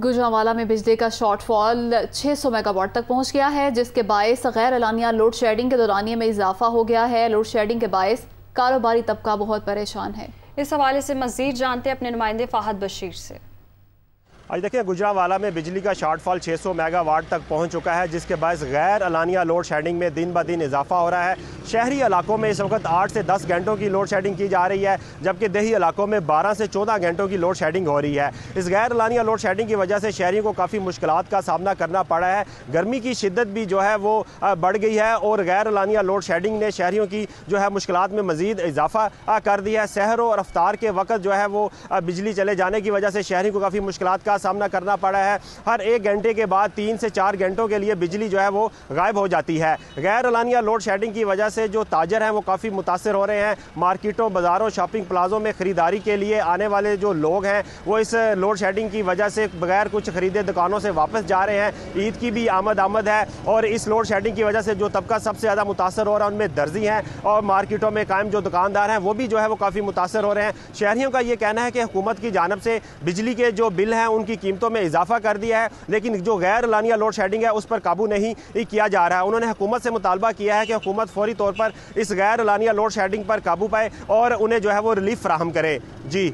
गुजरावाला में बिजली का शॉर्टफॉल 600 मेगावाट तक पहुँच गया है, जिसके बायस गैर एलानिया लोड शेडिंग के दौरानिए में इजाफा हो गया है। लोड शेडिंग के बायस कारोबारी तबका बहुत परेशान है। इस हवाले से मजीद जानते अपने नुमाइंदे फाहद बशीर से। आज देखिए, गुजरावाला में बिजली का शॉर्टफॉल 600 मेगावाट तक पहुँच चुका है, जिसके बायस गैर अलानिया लोड शेडिंग में दिन ब दिन इजाफा हो रहा है। शहरी इलाकों में इस वक्त 8 से 10 घंटों की लोड शेडिंग की जा रही है, जबकि देही इलाकों में 12 से 14 घंटों की लोड शेडिंग हो रही है। इस गैर अलानिया लोड शेडिंग की वजह से शहरियों को काफ़ी मुश्किल का सामना करना पड़ा है। गर्मी की शिद्दत भी जो है, वो बढ़ गई है और गैर अलानिया लोड शेडिंग ने शहरीों की जो है मुश्किल में मजीद इजाफा कर दिया है। शहरों और रफ्तार के वक्त जो है, वो बिजली चले जाने की वजह से शहरी को काफ़ी मुश्किल का सामना करना पड़ा है। हर एक घंटे के बाद तीन से चार घंटों के लिए बिजली जो है वो गायब हो जाती है। गैर अलानिया लोड शेडिंग की वजह से जो ताजर हैं वो काफ़ी मुतासर हो रहे हैं। मार्केटों, बाज़ारों शॉपिंग प्लाजों में ख़रीदारी के लिए आने वाले जो लोग हैं, वो इस लोड शेडिंग की वजह से बगैर कुछ ख़रीदे दुकानों से वापस जा रहे हैं। ईद की भी आमद आमद है और इस लोड शेडिंग की वजह से जो तबका सबसे ज़्यादा मुतासर हो रहा है, उनमें दर्जी हैं और मार्केटों में कायम जो दुकानदार हैं, वो भी जो है वो काफ़ी मुतासर हो रहे हैं। शहरीों का ये कहना है कि हुकूमत की जानब से बिजली के जो बिल हैं उनकी कीमतों में इजाफा कर दिया है, लेकिन जो गैर लानिया लोड शेडिंग है, उस पर काबू नहीं किया जा रहा है। उन्होंने हुकूमत से मुतालबा किया है कि हुकूमत फौरी तौर पर इस गैर लानिया लोड शेडिंग पर काबू पाए और उन्हें जो है वो रिलीफ फ्राहम करे। जी।